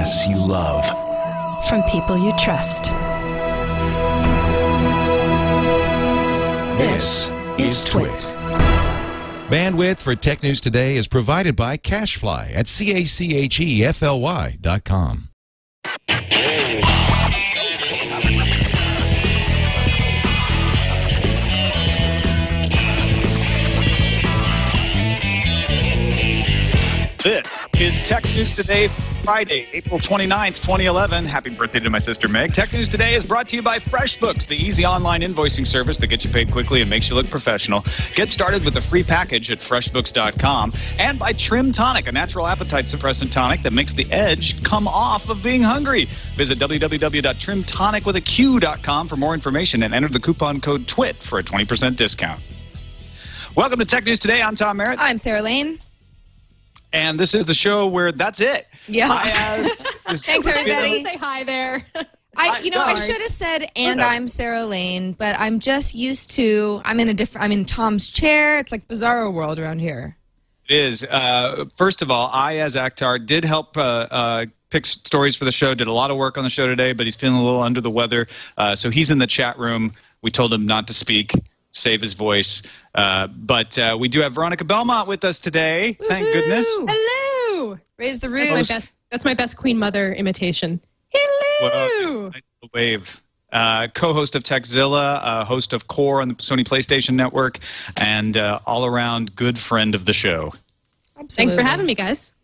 podcasts you love. From people you trust. This is Twit. Bandwidth for Tech News Today is provided by Cachefly at C-A-C-H-E-F-L-Y dot com. Tech News Today, Friday, April 29th, 2011. Happy birthday to my sister Meg. Tech News Today is brought to you by FreshBooks, the easy online invoicing service that gets you paid quickly and makes you look professional. Get started with a free package at freshbooks.com. And by Trim Tonic, a natural appetite suppressant tonic that makes the edge come off of being hungry. Visit www.trimtonicwithaq.com for more information and enter the coupon code TWIT for a 20% discount. Welcome to Tech News Today. I'm Tom Merritt. I'm Sarah Lane. And this is the show where that's it. Yeah. I, uh, Thanks, everybody. Say hi there. I, you know, I should have said, and Okay. I'm Sarah Lane, but I'm just used to. I'm in a different. I'm in Tom's chair. It's like bizarro world around here. It is. Uh, first of all, Iyaz Akhtar, did help uh, uh, pick stories for the show, did a lot of work on the show today, but he's feeling a little under the weather. Uh, so he's in the chat room. We told him not to speak, save his voice. Uh, but uh, we do have Veronica Belmont with us today. Thank goodness. Hello. Raise the That's my roof. best. That's my best Queen Mother imitation. Well, Hello. nice wave. Uh, co-host of Tekzilla, uh, host of Qore on the Sony PlayStation Network, and uh, all-around good friend of the show. Thanks for having me, guys.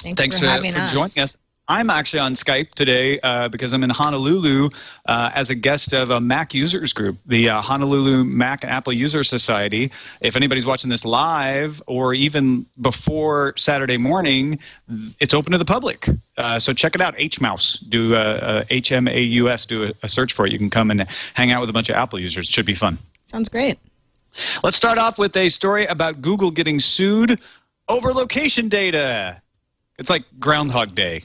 Thanks, Thanks for for, having for us. joining us. I'm actually on Skype today uh, because I'm in Honolulu uh, as a guest of a Mac users group, the uh, Honolulu Mac and Apple User Society. If anybody's watching this live or even before Saturday morning, it's open to the public. Uh, so check it out. HMouse, do uh, uh, H M A U S, do a, a search for it. You can come and hang out with a bunch of Apple users. It Should be fun. Sounds great. Let's start off with a story about Google getting sued over location data. It's like Groundhog Day.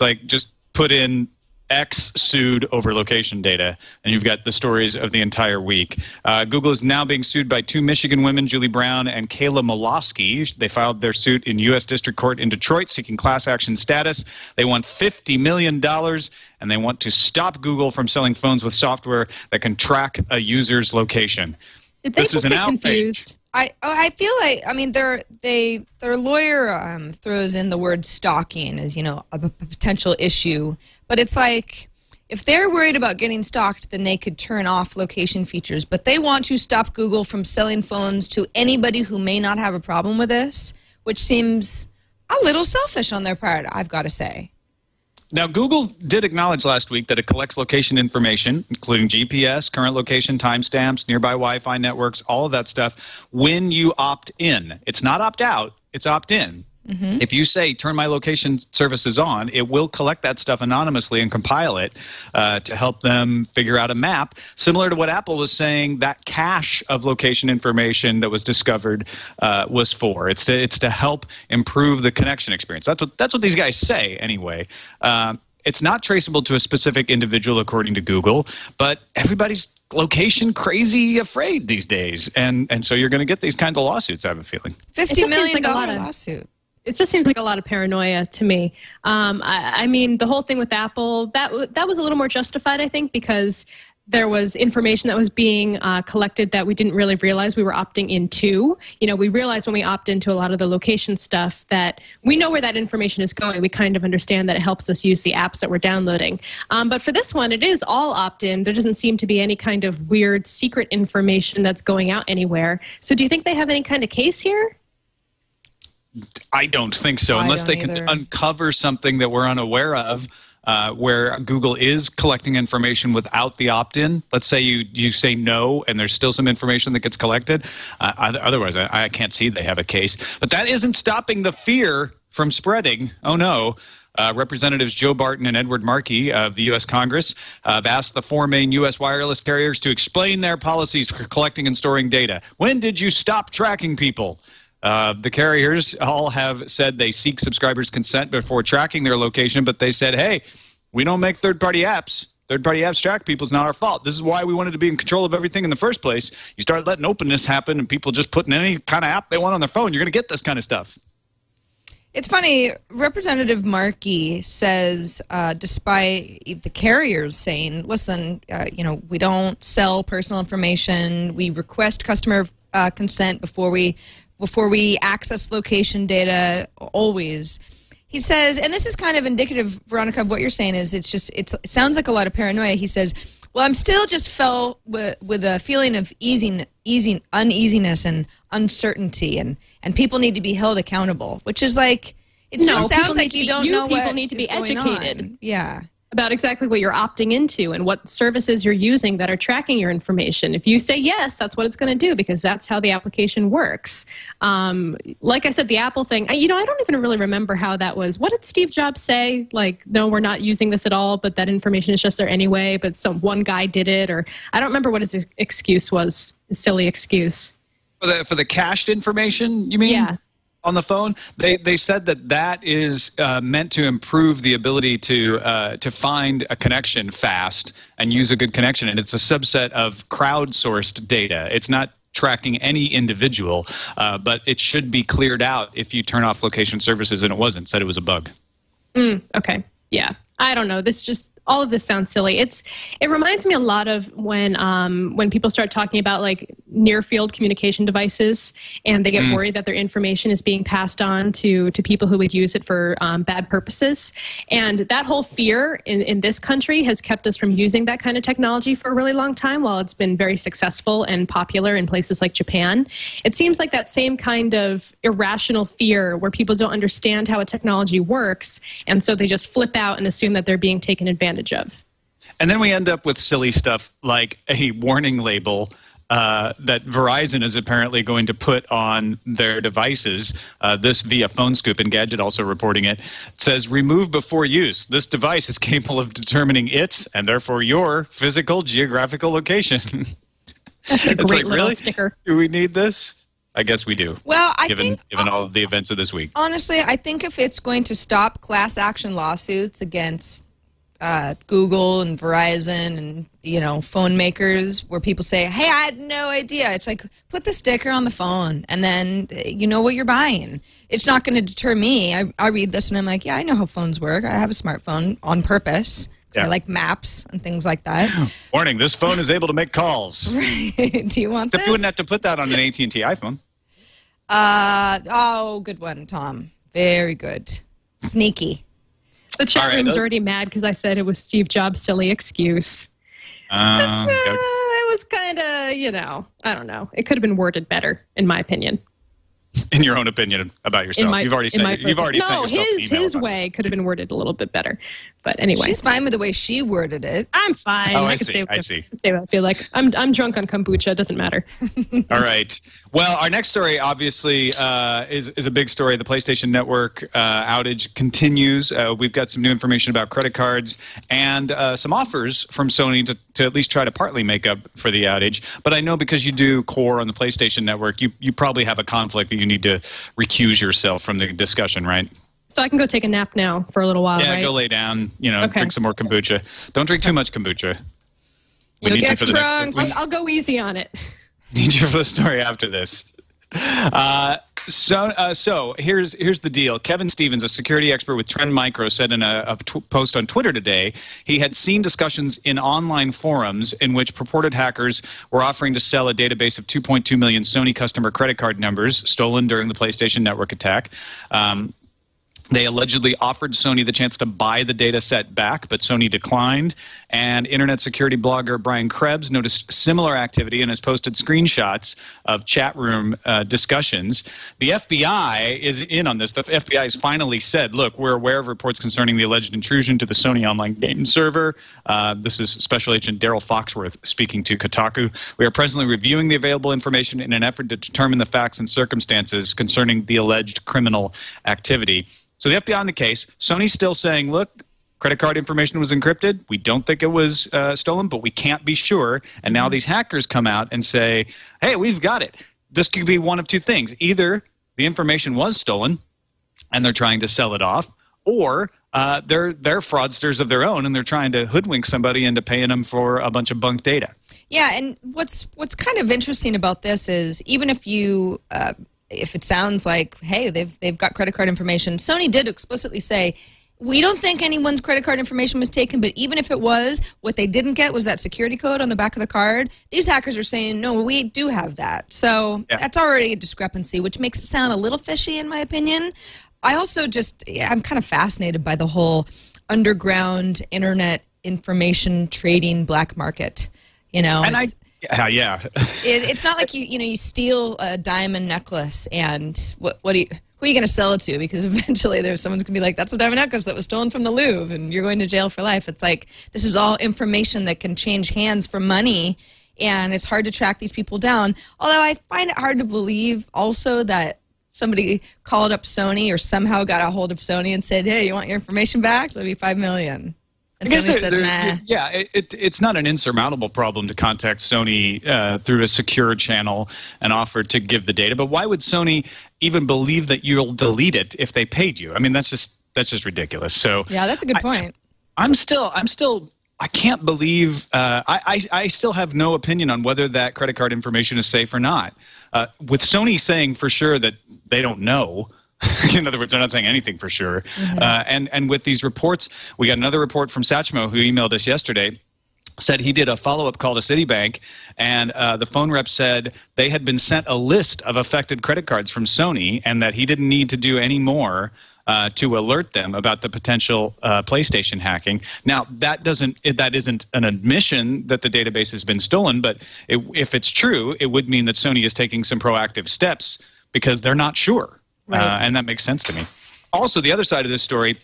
It's like just put in X sued over location data, and you've got the stories of the entire week. Uh, Google is now being sued by two Michigan women, Julie Brown and Kayla Molosky. They filed their suit in U.S. District Court in Detroit, seeking class action status. They want $50 million, and they want to stop Google from selling phones with software that can track a user's location. Did they This is just an get outrage. confused? I oh, I feel like I mean their they their lawyer um, throws in the word stalking as you know a potential issue, but it's like if they're worried about getting stalked, then they could turn off location features. But they want to stop Google from selling phones to anybody who may not have a problem with this, which seems a little selfish on their part. I've got to say. Now, Google did acknowledge last week that it collects location information, including GPS, current location, timestamps, nearby Wi Fi networks, all of that stuff, when you opt in. It's not opt out, it's opt in. If you say turn my location services on, it will collect that stuff anonymously and compile it uh, to help them figure out a map, similar to what Apple was saying that cache of location information that was discovered uh, was for. It's to it's to help improve the connection experience. That's what that's what these guys say anyway. Um, it's not traceable to a specific individual according to Google, but everybody's location crazy afraid these days, and and so you're going to get these kinds of lawsuits. I have a feeling. Fifty just like a lot of- lawsuit. It just seems like a lot of paranoia to me. Um, I, I mean, the whole thing with Apple that that was a little more justified, I think, because there was information that was being uh, collected that we didn't really realize we were opting into. You know, we realized when we opt into a lot of the location stuff that we know where that information is going. We kind of understand that it helps us use the apps that we're downloading. Um, but for this one, it is all opt in. There doesn't seem to be any kind of weird secret information that's going out anywhere. So, do you think they have any kind of case here? I don't think so, unless they can either. uncover something that we're unaware of. Uh, where Google is collecting information without the opt-in. Let's say you you say no, and there's still some information that gets collected. Uh, otherwise, I, I can't see they have a case. But that isn't stopping the fear from spreading. Oh no. Uh, Representatives Joe Barton and Edward Markey of the U.S. Congress have asked the four main U.S. wireless carriers to explain their policies for collecting and storing data. When did you stop tracking people? Uh, the carriers all have said they seek subscribers' consent before tracking their location, but they said, hey, we don't make third party apps. Third party apps track people is not our fault. This is why we wanted to be in control of everything in the first place. You start letting openness happen and people just putting any kind of app they want on their phone, you're going to get this kind of stuff. It's funny. Representative Markey says, uh, despite the carriers saying, "Listen, uh, you know, we don't sell personal information. We request customer uh, consent before we before we access location data. Always." He says, and this is kind of indicative, Veronica, of what you're saying. Is it's just it's, it sounds like a lot of paranoia. He says, "Well, I'm still just felt with, with a feeling of easing, easing, uneasiness and uncertainty, and and people need to be held accountable." Which is like it No, just sounds like you be- don't you know people need to be educated. Yeah. About exactly what you're opting into and what services you're using that are tracking your information. If you say yes, that's what it's going to do because that's how the application works. Um, like I said, the Apple thing, I, you know, I don't even really remember how that was. What did Steve Jobs say? Like, no, we're not using this at all, but that information is just there anyway, but some one guy did it, or I don't remember what his excuse was, his silly excuse. For the for the cached information, you mean? Yeah. On the phone, they they said that that is uh, meant to improve the ability to uh, to find a connection fast and use a good connection, and it's a subset of crowdsourced data. It's not tracking any individual, uh, but it should be cleared out if you turn off location services, and it wasn't. Said it was a bug. Okay. Yeah. I don't know. This just all of this sounds silly. It's it reminds me a lot of when um, when people start talking about like near field communication devices and they get worried that their information is being passed on to to people who would use it for um, bad purposes. And that whole fear in, in this country has kept us from using that kind of technology for a really long time. While it's been very successful and popular in places like Japan, it seems like that same kind of irrational fear where people don't understand how a technology works and so they just flip out and assume that they're being taken advantage of. And then we end up with silly stuff like a warning label uh, that Verizon is apparently going to put on their devices. Uh, this via Phone Scoop Engadget also reporting it. It says, remove before use. This device is capable of determining its and therefore your physical geographical location. That's a great like, little really? sticker. do we need this? I guess we do. Well, I given think given all of the events of this week. honestly, I think if it's going to stop class action lawsuits against uh, Google and Verizon and you know phone makers, where people say, "Hey, I had no idea," it's like put the sticker on the phone, and then uh, you know what you're buying. It's not going to deter me. I, I read this and I'm like, yeah, I know how phones work. I have a smartphone on purpose. 'cause I like maps and things like that. Warning: This phone is able to make calls. Do you want Except this? you wouldn't have to put that on an AT and T iPhone. Uh oh, good one, Tom. Very good. Sneaky. The chat right, room's uh, already mad because I said it was Steve Jobs' silly excuse. Um, Uh, it was kind of, you know, I don't know. It could have been worded better, in my opinion. In your own opinion about yourself, my, you've already said you've personal- already no, sent yourself his email his about it. way could have been worded a little bit better. But anyway, She's fine with the way she worded it. I'm fine. Oh, I can see, say what I see. can say what I feel like. I'm I'm drunk on kombucha. It doesn't matter. All right. Well, our next story obviously uh, is is a big story. The PlayStation Network uh, outage continues. Uh, we've got some new information about credit cards and uh, some offers from Sony to, to at least try to partly make up for the outage. But I know because you do Qore on the PlayStation Network, you you probably have a conflict that you need to recuse yourself from the discussion, right? So I can go take a nap now for a little while, yeah, right? go lay down. You know, Okay. drink some more kombucha. Don't drink too much kombucha. We You'll need you get for the next. we- I'll, I'll go easy on it. need you for the story after this. Uh, so, uh, so here's here's the deal. Kevin Stevens, a security expert with Trend Micro, said in a, a tw- post on Twitter today he had seen discussions in online forums in which purported hackers were offering to sell a database of 2.2 million Sony customer credit card numbers stolen during the PlayStation Network attack. Um, they allegedly offered Sony the chance to buy the data set back, but Sony declined. And internet security blogger Brian Krebs noticed similar activity and has posted screenshots of chat room uh, discussions. The FBI is in on this. The FBI has finally said, look, we're aware of reports concerning the alleged intrusion to the Sony online game server. Uh, this is Special Agent Daryl Foxworth speaking to Kotaku. We are presently reviewing the available information in an effort to determine the facts and circumstances concerning the alleged criminal activity. So the FBI on the case. Sony's still saying, look, credit card information was encrypted. We don't think it was uh, stolen, but we can't be sure. And now these hackers come out and say, hey, we've got it. This could be one of two things. Either the information was stolen and they're trying to sell it off, or uh, they're they're fraudsters of their own and they're trying to hoodwink somebody into paying them for a bunch of bunk data. Yeah, and what's what's kind of interesting about this is even if you uh, if it sounds like, hey, they've they've got credit card information, Sony did explicitly say. We don't think anyone's credit card information was taken, but even if it was, what they didn't get was that security code on the back of the card. These hackers are saying, no, we do have that. So Yeah. that's already a discrepancy, which makes it sound a little fishy, in my opinion. I also just, yeah, I'm kind of fascinated by the whole underground internet information trading black market. You know, And I, yeah, yeah. it, it's not like you you know you steal a diamond necklace and what what do you who are you going to sell it to? Because eventually there's someone's going to be like that's a diamond necklace that was stolen from the Louvre and you're going to jail for life. It's like this is all information that can change hands for money and it's hard to track these people down. Although I find it hard to believe also that somebody called up Sony or somehow got a hold of Sony and said hey you want your information back? That'll be 5 million and I Sony said nah Yeah, it, it, it's not an insurmountable problem to contact Sony uh, through a secure channel and offer to give the data. But why would Sony even believe that you'll delete it if they paid you? I mean, that's just that's just ridiculous. So yeah that's a good point I'm still I'm still I can't believe uh, I, I I still have no opinion on whether that credit card information is safe or not. Uh, with Sony saying for sure that they don't know. In other words, they're not saying anything for sure. Uh, and and with these reports, we got another report from Satchmo who emailed us yesterday said he did a follow-up call to Citibank, and uh, the phone rep said they had been sent a list of affected credit cards from Sony, and that he didn't need to do any more uh, to alert them about the potential uh, PlayStation hacking. Now, that doesn't it, that isn't an admission that the database has been stolen, but it, if it's true, it would mean that Sony is taking some proactive steps because they're not sure, Right. uh, and that makes sense to me. Also, the other side of this story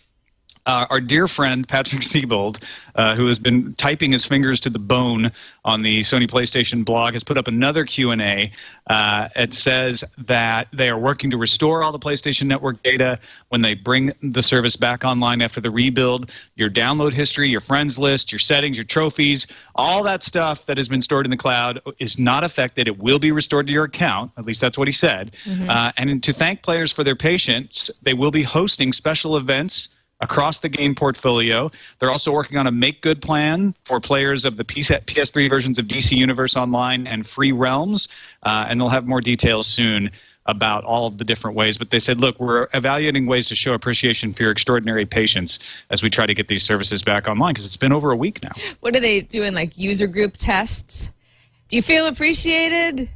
uh, our dear friend Patrick Seybold, uh, who has been typing his fingers to the bone on the Sony PlayStation blog, has put up another Q and A. Uh, it says that they are working to restore all the PlayStation Network data when they bring the service back online after the rebuild. Your download history, your friends list, your settings, your trophies, all that stuff that has been stored in the cloud is not affected. It will be restored to your account. At least that's what he said. Uh, and to thank players for their patience, they will be hosting special events across the game portfolio. They're also working on a make good plan for players of the PS- PS3 versions of DC Universe Online and Free Realms, uh, and they'll have more details soon about all of the different ways. But they said, look, we're evaluating ways to show appreciation for your extraordinary patience as we try to get these services back online because it's been over a week now. What are they doing? Like user group tests? Do you feel appreciated?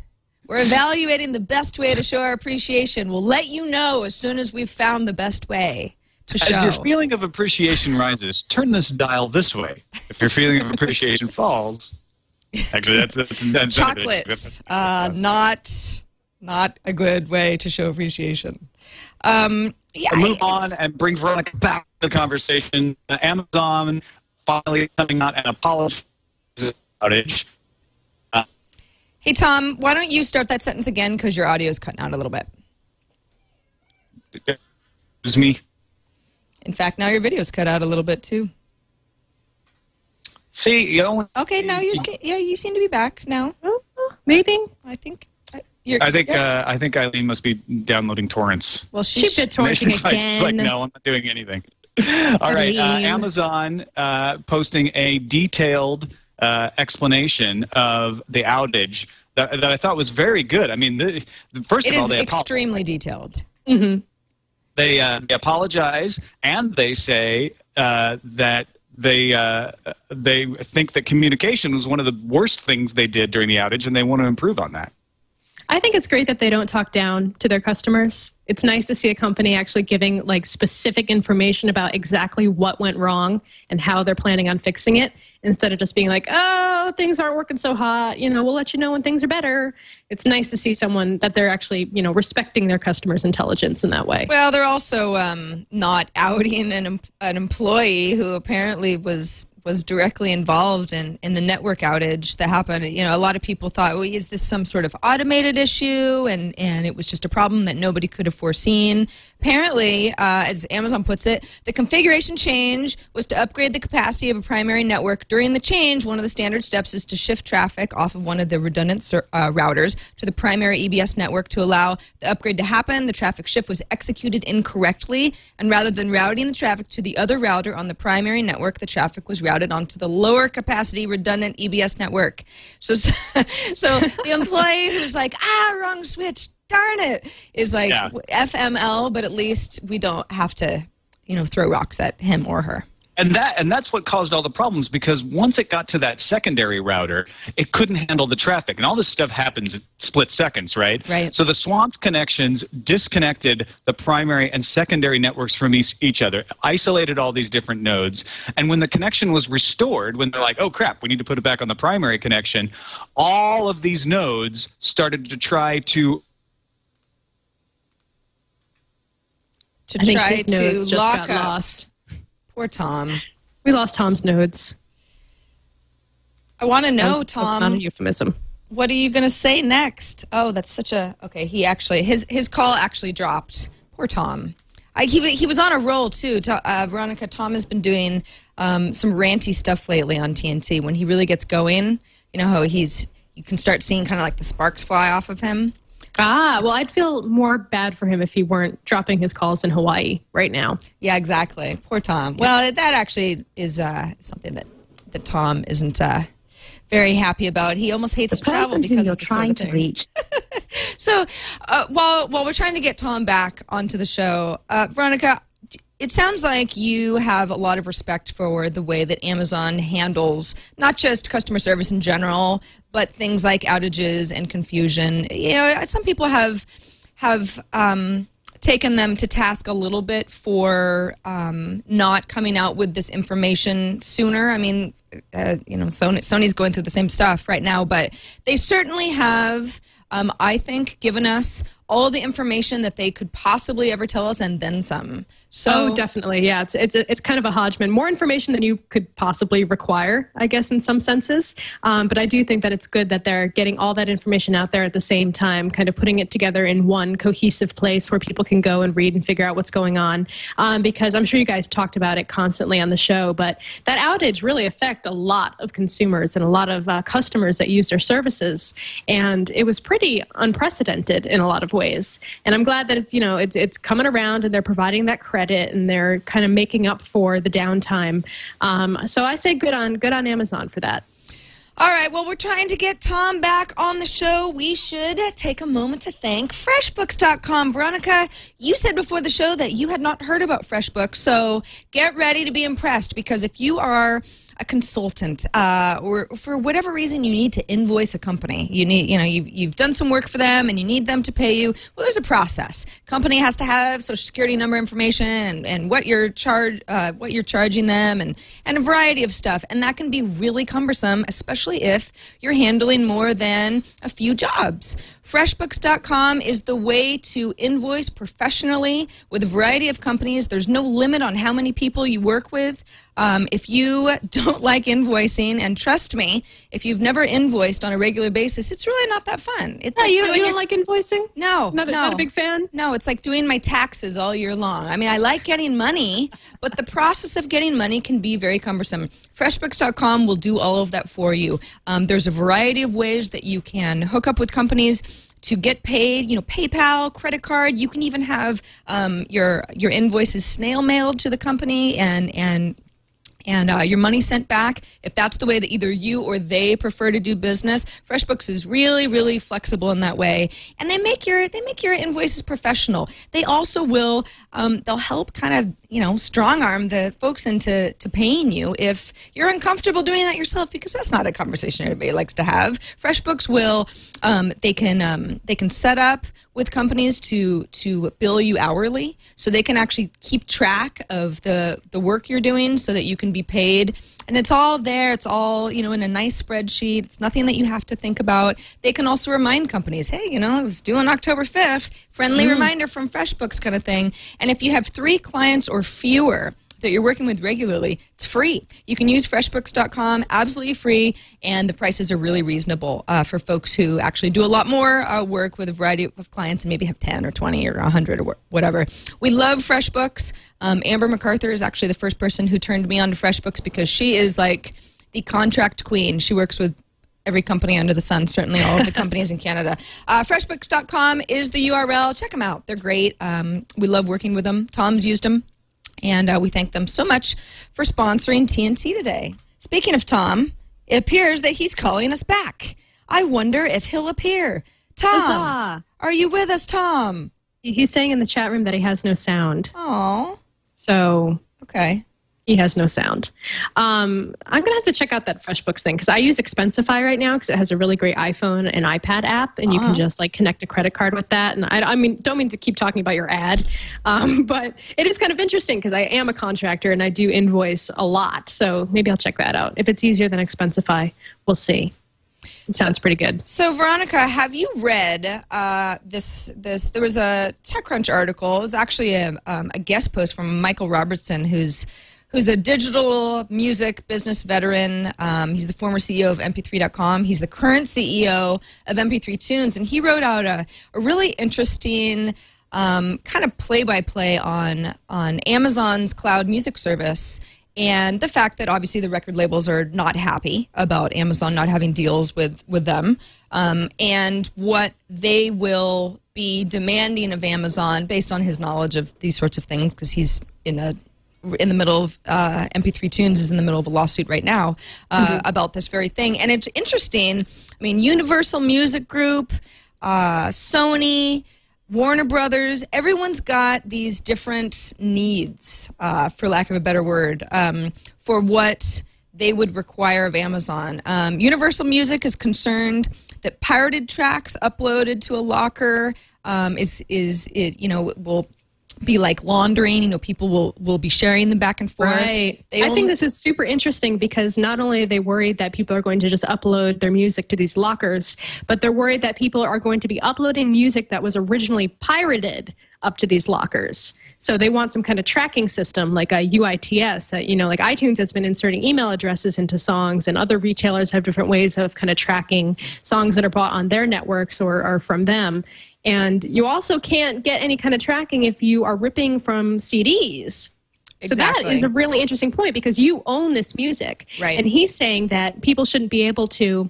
We're evaluating the best way to show our appreciation. We'll let you know as soon as we've found the best way to As your feeling of appreciation rises, turn this dial this way. If your feeling of appreciation falls, actually, that's, that's, that's Chocolates, uh, not not a good way to show appreciation. Um, yeah, move on and bring Veronica back to the conversation. Uh, Amazon finally coming out and apologizing this outage. Hey Tom, why don't you start that sentence again because your audio is cutting out a little bit. It was me. In fact, now your video's cut out a little bit too. See, you only, Okay, now you see, yeah, you seem to be back now. Oh, maybe. I think I- you're. I think uh, I think Eileen must be downloading torrents. well, She's she's been torrenting She's like, she's like, again. no, I'm not doing anything. All right, uh, Amazon uh, posting a detailed uh, explanation of the outage that, that I thought was very good. I mean, the, the, first It of all, is they apo- extremely detailed. hmm they, uh, they apologize and they say uh, that they uh, they think that communication was one of the worst things they did during the outage, and they want to improve on that. I think it's great that they don't talk down to their customers. It's nice to see a company actually giving like specific information about exactly what went wrong and how they're planning on fixing it instead of just being like, "Oh, things aren't working so hot, you know, we'll let you know when things are better." It's nice to see someone that they're actually, you know, respecting their customers' intelligence in that way. Well, they're also um, not outing an an employee who apparently was was directly involved in, in the network outage that happened. You know, a lot of people thought, well, is this some sort of automated issue? And, and it was just a problem that nobody could have foreseen. Apparently, uh, as Amazon puts it, the configuration change was to upgrade the capacity of a primary network. During the change, one of the standard steps is to shift traffic off of one of the redundant uh, routers to the primary EBS network to allow the upgrade to happen. The traffic shift was executed incorrectly, and rather than routing the traffic to the other router on the primary network, the traffic was routed onto the lower capacity redundant EBS network. So, so the employee who's like, ah, wrong switch, darn it, is like Yeah. FML, but at least we don't have to, you know, throw rocks at him or her. And that and that's what caused all the problems because once it got to that secondary router it couldn't handle the traffic and all this stuff happens in split seconds right Right. so the swamped connections disconnected the primary and secondary networks from each, each other isolated all these different nodes and when the connection was restored when they're like oh crap we need to put it back on the primary connection all of these nodes started to try to To I think try his nodes to just lock got up lost. Poor Tom. We lost Tom's nodes. I want to know, That's- That's not a euphemism. What are you going to say next? Oh, that's such a okay. He actually his his call actually dropped. Poor Tom. I, he he was on a roll too. To, uh, Veronica Tom has been doing um, some ranty stuff lately on TNT. When he really gets going, you know how he's you can start seeing kind of like the sparks fly off of him. Ah, well, I'd feel more bad for him if he weren't dropping his calls in Hawaii right now. Yeah, exactly. Poor Tom. Well, that actually is uh, something that that Tom isn't uh, very happy about. He almost hates to travel because you're of this sort trying of to thing. reach So uh, while while we're trying to get Tom back onto the show, uh, Veronica, it sounds like you have a lot of respect for the way that Amazon handles not just customer service in general, but things like outages and confusion. You know, some people have have um, taken them to task a little bit for um, not coming out with this information sooner. I mean, uh, you know, Sony, Sony's going through the same stuff right now, but they certainly have, um, I think, given us all the information that they could possibly ever tell us and then some. So Oh, definitely. Yeah, it's it's it's kind of a Hodgman. More information than you could possibly require, I guess, in some senses. Um, but I do think that it's good that they're getting all that information out there at the same time, kind of putting it together in one cohesive place where people can go and read and figure out what's going on. Um, because I'm sure you guys talked about it constantly on the show, but that outage really affect a lot of consumers and a lot of uh, customers that use their services, and it was pretty unprecedented in a lot of ways. And I'm glad that it's you know it's it's coming around and they're providing that credit and they're kind of making up for the downtime. Um, so I say good on good on Amazon for that. All right, well, we're trying to get Tom back on the show. We should take a moment to thank FreshBooks.com. Veronica, you said before the show that you had not heard about FreshBooks, so get ready to be impressed because if you are a consultant uh, or for whatever reason you need to invoice a company, you need, you know, you've, you've done some work for them and you need them to pay you. Well, there's a process. Company has to have social security number information and, and what you're charge, uh, what you're charging them, and and a variety of stuff. And that can be really cumbersome, especially if you're handling more than a few jobs. FreshBooks.com is the way to invoice professionally with a variety of companies. There's no limit on how many people you work with. Um, if you don't like invoicing, and trust me, if you've never invoiced on a regular basis, it's really not that fun. It's Yeah, like you, doing you don't your- like invoicing? no, Not a, no. not a big fan? No, it's like doing my taxes all year long. I mean, I like getting money, but the process of getting money can be very cumbersome. FreshBooks.com will do all of that for you. Um, there's a variety of ways that you can hook up with companies to get paid. You know, PayPal, credit card. You can even have um, your your invoices snail mailed to the company and and and uh, your money sent back if that's the way that either you or they prefer to do business freshbooks is really really flexible in that way. And they make your they make your invoices professional. They also will um, they'll help kind of you know strong arm the folks into to paying you if you're uncomfortable doing that yourself because that's not a conversation everybody likes to have. Freshbooks will um, they can um, they can set up with companies to to bill you hourly so they can actually keep track of the the work you're doing so that you can be paid and it's all there. It's all you know in a nice spreadsheet. It's nothing that you have to think about. They can also remind companies hey you know it was due on october 5th friendly mm. reminder from freshbooks kind of thing. And if you have three clients or fewer that you're working with regularly, it's free. You can use FreshBooks.com, absolutely free, and the prices are really reasonable uh, for folks who actually do a lot more uh, work with a variety of clients and maybe have 10 or 20 or 100 or whatever. We love FreshBooks. Um, Amber MacArthur is actually the first person who turned me on to FreshBooks because she is like the contract queen. She works with every company under the sun, certainly all of the companies in Canada. Uh, freshbooks.com is the URL. Check them out. They're great. Um, we love working with them. Tom's used them. And uh, we thank them so much for sponsoring TNT today. Speaking of Tom, it appears that he's calling us back. I wonder if he'll appear. Tom, Huzzah! are you with us, Tom? He's saying in the chat room that he has no sound. Oh, So okay. He has no sound. Um, I'm gonna have to check out that FreshBooks thing because I use Expensify right now because it has a really great iPhone and iPad app, and you can just like connect a credit card with that. And I, I mean, don't mean to keep talking about your ad, um, but it is kind of interesting because I am a contractor and I do invoice a lot. So maybe I'll check that out. If it's easier than Expensify, we'll see. It sounds pretty good. So, Veronica, have you read uh, this? This there was a TechCrunch article. It was actually a, um, a guest post from Michael Robertson, who's who's a digital music business veteran. Um, he's the former CEO of MP3.com. He's the current CEO of MP3 Tunes, and he wrote out a, a really interesting um, kind of play-by-play on on Amazon's cloud music service and the fact that obviously the record labels are not happy about Amazon not having deals with with them, um, and what they will be demanding of Amazon based on his knowledge of these sorts of things, because he's in a in the middle of uh, MP3 Tunes is in the middle of a lawsuit right now uh, about this very thing, and it's interesting. I mean, Universal Music Group, uh, Sony. Warner Brothers, everyone's got these different needs, uh, for lack of a better word, um, for what they would require of Amazon. Um, Universal Music is concerned that pirated tracks uploaded to a locker um, is is it you know will be like laundering. You know, people will will be sharing them back and forth. Right. They I only- think this is super interesting because not only are they worried that people are going to just upload their music to these lockers, but they're worried that people are going to be uploading music that was originally pirated up to these lockers. So they want some kind of tracking system like a UITS that, you know, like iTunes has been inserting email addresses into songs and other retailers have different ways of kind of tracking songs that are bought on their networks or, or from them. And you also can't get any kind of tracking if you are ripping from CDs. Exactly. So that is a really interesting point because you own this music. Right. And he's saying that people shouldn't be able to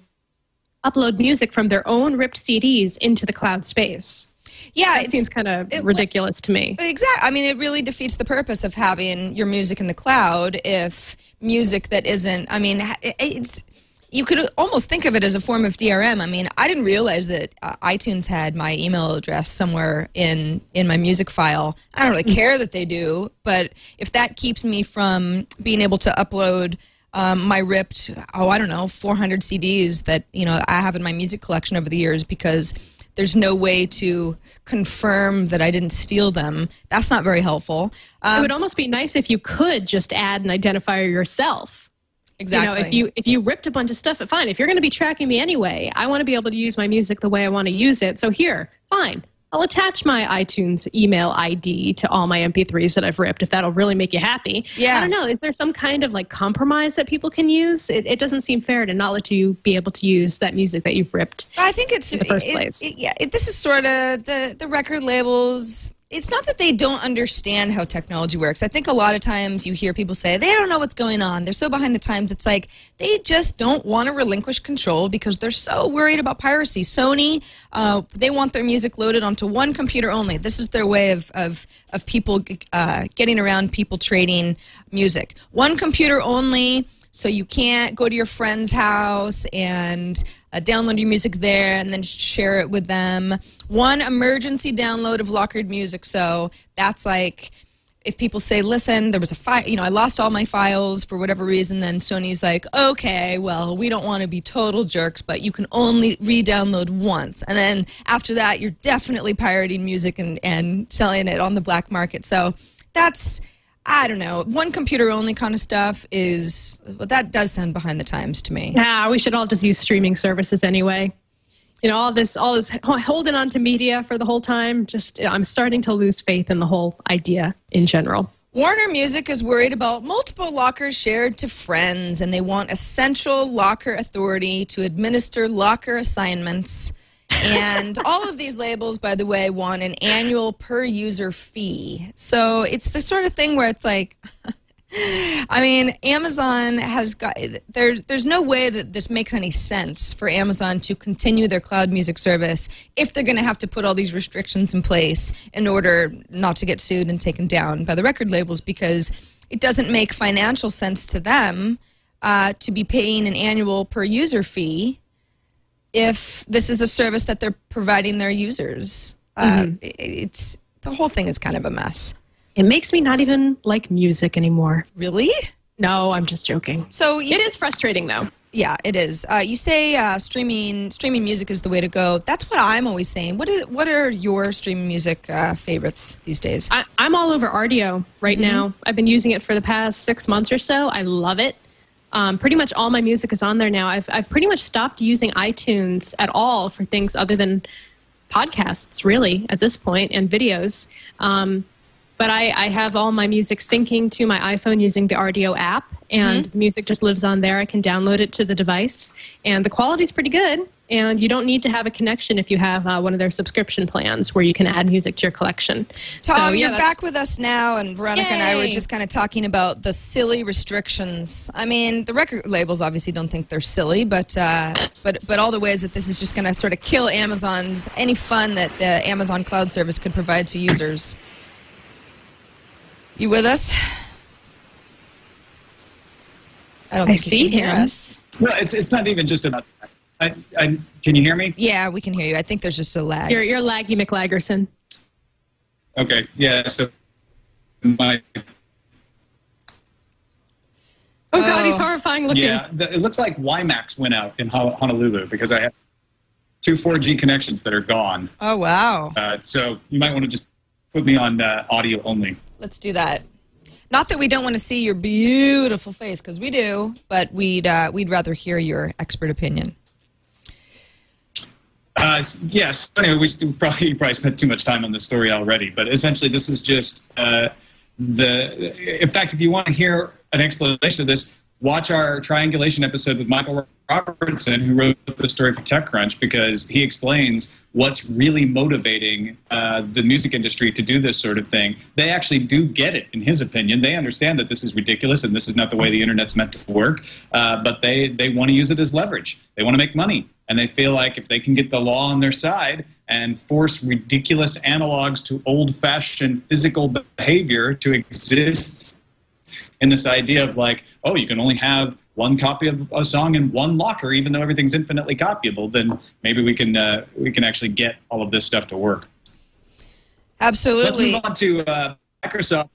upload music from their own ripped CDs into the cloud space. yeah, it seems kind of it- ridiculous to me. Exactly. I mean, it really defeats the purpose of having your music in the cloud if music that isn't. I mean, it's. You could almost think of it as a form of DRM. I mean, I didn't realize that uh, iTunes had my email address somewhere in in my music file. I don't really care that they do, but if that keeps me from being able to upload um, my ripped, oh, I don't know, 400 CDs that you know I have in my music collection over the years because there's no way to confirm that I didn't steal them. That's not very helpful. Um, it would almost be nice if you could just add an identifier yourself. Exactly. You know, if you if you ripped a bunch of stuff, fine. If you're going to be tracking me anyway, I want to be able to use my music the way I want to use it. So here, fine. I'll attach my iTunes email ID to all my MP3s that I've ripped if that'll really make you happy. Yeah. I don't know. Is there some kind of like compromise that people can use? It, it doesn't seem fair to not let you be able to use that music that you've ripped. I think it's in the first it- place. it- yeah, it, this is sort of the the record labels. It's not that they don't understand how technology works. I think a lot of times you hear people say they don't know what's going on. They're so behind the times. It's like they just don't want to relinquish control because they're so worried about piracy. Sony, uh, they want their music loaded onto one computer only. This is their way of of of people uh, getting around people trading music. One computer only. So you can't go to your friend's house and uh, download your music there and then share it with them. One emergency download of lockered music. So that's like if people say, "Listen, there was a file. You know, I lost all my files for whatever reason." Then Sony's like, "Okay, well, we don't want to be total jerks, but you can only re-download once, and then after that, you're definitely pirating music and and selling it on the black market." So that's I don't know. One computer only kind of stuff is, well, that does sound behind the times to me. Yeah, we should all just use streaming services anyway. You know, all this, all this holding on to media for the whole time. Just, I'm starting to lose faith in the whole idea in general. Warner Music is worried about multiple lockers shared to friends, and they want a central locker authority to administer locker assignments. And all of these labels, by the way, want an annual per user fee. So it's the sort of thing where it's like, I mean, Amazon has got there's there's no way that this makes any sense for Amazon to continue their cloud music service if they're going to have to put all these restrictions in place in order not to get sued and taken down by the record labels because it doesn't make financial sense to them uh, to be paying an annual per user fee if this is a service that they're providing their users. Uh, it's the whole thing is kind of a mess. It makes me not even like music anymore. Really? No, I'm just joking. So It s- is frustrating though. Yeah, it is. Uh, you say uh, streaming streaming music is the way to go. That's what I'm always saying. What is what are your streaming music uh, favorites these days? I, I'm all over Rdio right now. I've been using it for the past six months or so. I love it. Um, pretty much all my music is on there now. I've, I've pretty much stopped using iTunes at all for things other than podcasts, really, at this point, and videos. Um, but I, I have all my music syncing to my iPhone using the Rdio app, and the music just lives on there. I can download it to the device, and the quality's pretty good. And you don't need to have a connection if you have uh, one of their subscription plans where you can add music to your collection. Tom, So, yeah, you're back with us now, and Veronica and I were just kind of talking about the silly restrictions. I mean, the record labels obviously don't think they're silly, but uh, but but all the ways that this is just going to sort of kill Amazon's any fun that the Amazon Cloud Service could provide to users. You with us? I don't I think you see can hear him. us. No, it's it's not even just about that. I, I, can you hear me? Yeah, we can hear you. I think there's just a lag. You're, you're laggy McLagerson. Okay, yeah. So my Oh, God, he's Oh. horrifying looking. yeah, the, it looks like WiMAX went out in Honolulu because I have two 4G connections that are gone. oh wow. Uh, so you might want to just put me on uh, audio only. Let's do that. Not that we don't want to see your beautiful face, because we do, but we'd uh, we'd rather hear your expert opinion. Uh, yes. Anyway, we probably probably spent too much time on this story already, but essentially, this is just uh, the. In fact, if you want to hear an explanation of this, watch our triangulation episode with Michael Robertson, who wrote the story for TechCrunch, because he explains what's really motivating uh, the music industry to do this sort of thing. They actually do get it, in his opinion. They understand that this is ridiculous and this is not the way the internet's meant to work, uh, but they they want to use it as leverage. They want to make money and they feel like if they can get the law on their side and force ridiculous analogs to old-fashioned physical behavior to exist in this idea of like oh you can only have one copy of a song in one locker even though everything's infinitely copyable then maybe we can uh, we can actually get all of this stuff to work Absolutely. let's move on to uh, microsoft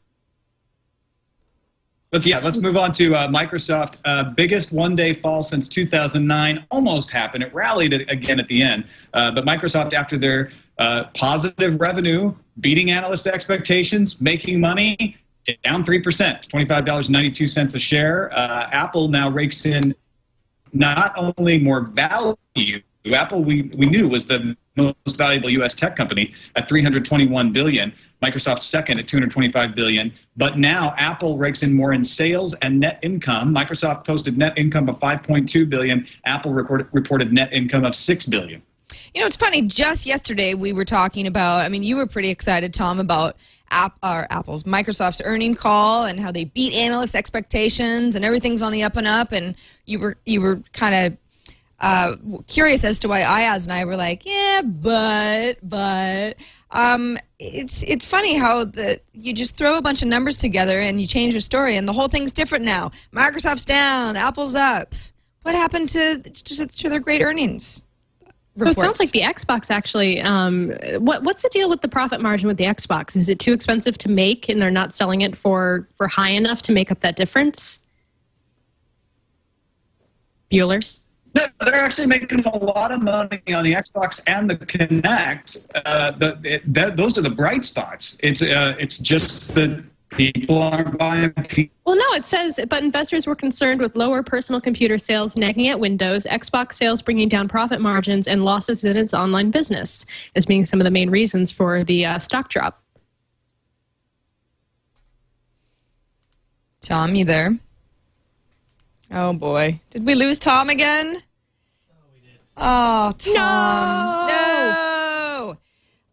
Let's, yeah, let's move on to uh, Microsoft. Uh, biggest one-day fall since 2009 almost happened. It rallied again at the end, uh, but Microsoft, after their uh, positive revenue, beating analyst expectations, making money, down three percent, twenty-five dollars ninety-two cents a share. Uh, Apple now rakes in not only more value. Apple we, we knew was the most valuable U.S. tech company at 321 billion. Microsoft second at 225 billion. But now Apple rakes in more in sales and net income. Microsoft posted net income of 5.2 billion. Apple recorded, reported net income of 6 billion. You know, it's funny. Just yesterday, we were talking about. I mean, you were pretty excited, Tom, about App, or Apple's Microsoft's earning call and how they beat analyst expectations and everything's on the up and up. And you were you were kind of uh, curious as to why Iyaz and I were like, yeah, but but um, it's it's funny how the you just throw a bunch of numbers together and you change your story and the whole thing's different now. Microsoft's down, Apple's up. What happened to to, to their great earnings? So it sounds like the Xbox actually. Um, what what's the deal with the profit margin with the Xbox? Is it too expensive to make, and they're not selling it for for high enough to make up that difference? Bueller. No, they're actually making a lot of money on the Xbox and the Kinect. Uh, the, it, that, those are the bright spots. It's uh, it's just that people aren't buying. P- Well, no, it says, but investors were concerned with lower personal computer sales nagging at Windows, Xbox sales bringing down profit margins, and losses in its online business as being some of the main reasons for the uh, stock drop. Tom, you there? Oh boy, did we lose Tom again? Oh, we did. Oh, Tom, No! no.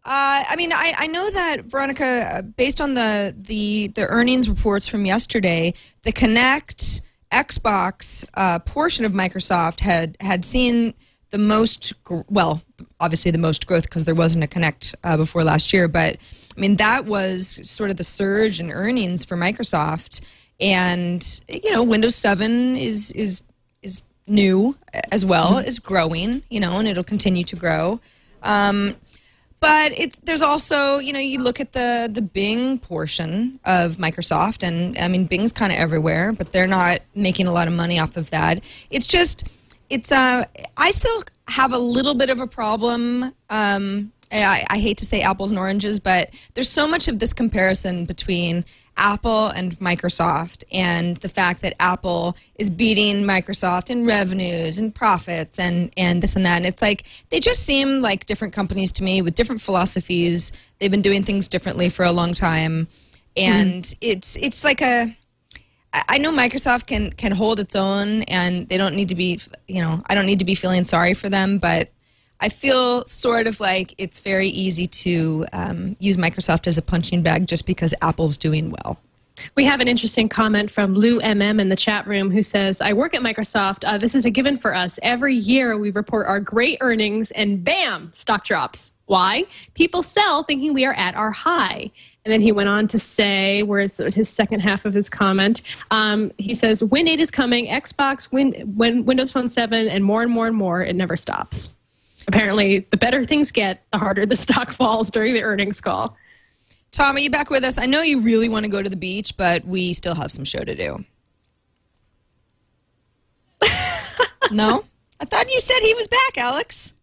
Uh, I mean, I, I know that Veronica, uh, based on the, the the earnings reports from yesterday, the Kinect Xbox uh, portion of Microsoft had had seen the most gr- well, obviously the most growth because there wasn't a Kinect uh, before last year, but I mean that was sort of the surge in earnings for Microsoft, and you know Windows Seven is is is new as well is growing, you know, and it'll continue to grow. Um, but it's there's also you know you look at the the Bing portion of Microsoft, and I mean Bing's kind of everywhere, but they're not making a lot of money off of that. It's just it's uh I still have a little bit of a problem. Um, I, I hate to say apples and oranges, but there's so much of this comparison between Apple and Microsoft, and the fact that Apple is beating Microsoft in revenues and profits and, and this and that. And it's like they just seem like different companies to me with different philosophies. They've been doing things differently for a long time. And mm-hmm. it's it's like a I know Microsoft can can hold its own and they don't need to be you know, I don't need to be feeling sorry for them, but I feel sort of like it's very easy to um, use Microsoft as a punching bag just because Apple's doing well. We have an interesting comment from Lou MM in the chat room who says, I work at Microsoft. Uh, this is a given for us. Every year we report our great earnings and bam, stock drops. Why? People sell thinking we are at our high. And then he went on to say, where's his second half of his comment? Um, he says, Win 8 is coming, Xbox, Win, Win, Windows Phone 7, and more and more and more. It never stops apparently the better things get, the harder the stock falls during the earnings call. Tom, are you back with us? I know you really want to go to the beach, but we still have some show to do. no? I thought you said he was back, Alex.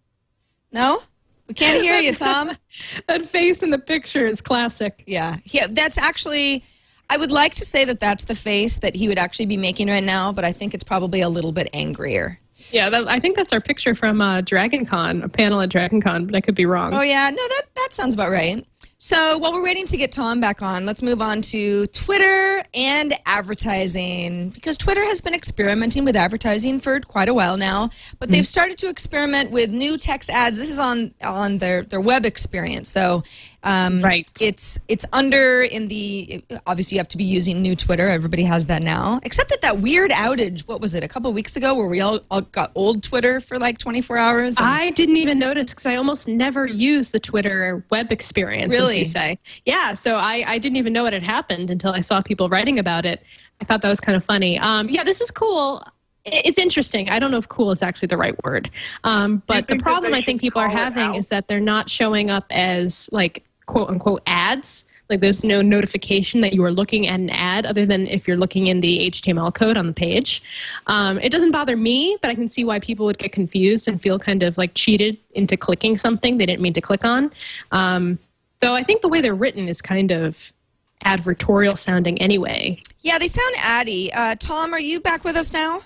No? We can't hear you, Tom. that face in the picture is classic. Yeah. Yeah, that's actually I would like to say that that's the face that he would actually be making right now, but I think it's probably a little bit angrier. Yeah, that, I think that's our picture from uh, Dragon Con, a panel at Dragon Con, but I could be wrong. Oh, yeah. No, that, that sounds about right. So while we're waiting to get Tom back on, let's move on to Twitter and advertising because Twitter has been experimenting with advertising for quite a while now, but mm they've started to experiment with new text ads. This is on on their their web experience. So um, right. It's it's under in the obviously you have to be using new Twitter. Everybody has that now, except that that weird outage. What was it? A couple weeks ago, where we all, all got old Twitter for like 24 hours. I didn't even notice because I almost never use the Twitter web experience. Really? You say, yeah. So I I didn't even know what had happened until I saw people writing about it. I thought that was kind of funny. Um, yeah, this is cool it's interesting. I don't know if cool is actually the right word. Um, but the problem I think people are having is that they're not showing up as like quote unquote ads. Like there's no notification that you are looking at an ad other than if you're looking in the HTML code on the page. Um, it doesn't bother me, but I can see why people would get confused and feel kind of like cheated into clicking something they didn't mean to click on. Um, though I think the way they're written is kind of advertorial sounding anyway. Yeah, they sound addy. Uh, Tom, are you back with us now?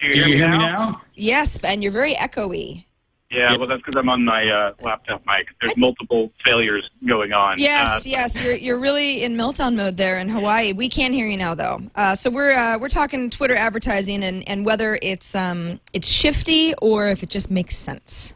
Do you, hear, me now? Yes, and you're very echoey. Yeah, well, that's because I'm on my uh, laptop mic. There's multiple failures going on. Yes, uh, yes, you're you're really in meltdown mode there in Hawaii. We can hear you now, though. Uh, so we're uh, we're talking Twitter advertising and, and whether it's um it's shifty or if it just makes sense.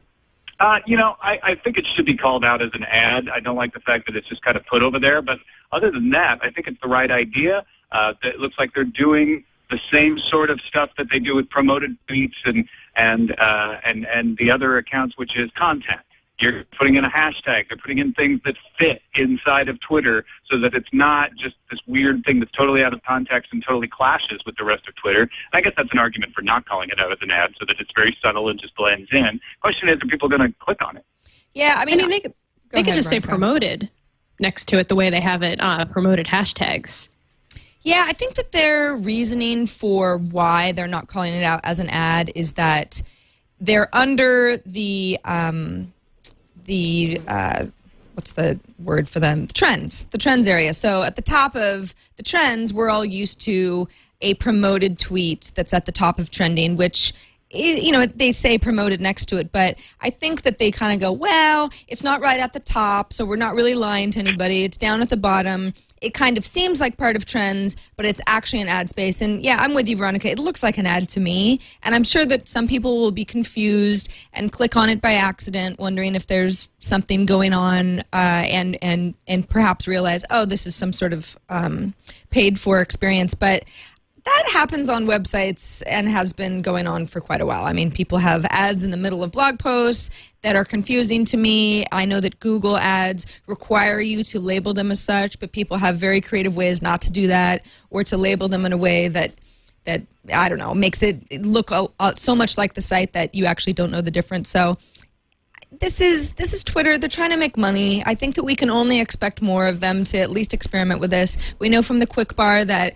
Uh, you know, I, I think it should be called out as an ad. I don't like the fact that it's just kind of put over there. But other than that, I think it's the right idea. Uh, it looks like they're doing the same sort of stuff that they do with promoted tweets and and uh, and and the other accounts, which is content. You're putting in a hashtag. They're putting in things that fit inside of Twitter, so that it's not just this weird thing that's totally out of context and totally clashes with the rest of Twitter. And I guess that's an argument for not calling it out as an ad, so that it's very subtle and just blends in. Question is, are people going to click on it? Yeah, I mean, I mean they could, they could just say promoted next to it the way they have it uh, promoted hashtags. Yeah, I think that their reasoning for why they're not calling it out as an ad is that they're under the um, the uh, what's the word for them? The trends, the trends area. So at the top of the trends, we're all used to a promoted tweet that's at the top of trending, which you know, they say promoted next to it, but I think that they kind of go, well, it's not right at the top, so we're not really lying to anybody. It's down at the bottom. It kind of seems like part of trends, but it's actually an ad space. And yeah, I'm with you, Veronica. It looks like an ad to me. And I'm sure that some people will be confused and click on it by accident, wondering if there's something going on, uh, and and and perhaps realize, oh, this is some sort of um, paid for experience. But that happens on websites and has been going on for quite a while. I mean, people have ads in the middle of blog posts that are confusing to me. I know that Google ads require you to label them as such, but people have very creative ways not to do that or to label them in a way that that I don't know makes it look so much like the site that you actually don't know the difference. So this is this is Twitter. They're trying to make money. I think that we can only expect more of them to at least experiment with this. We know from the Quick Bar that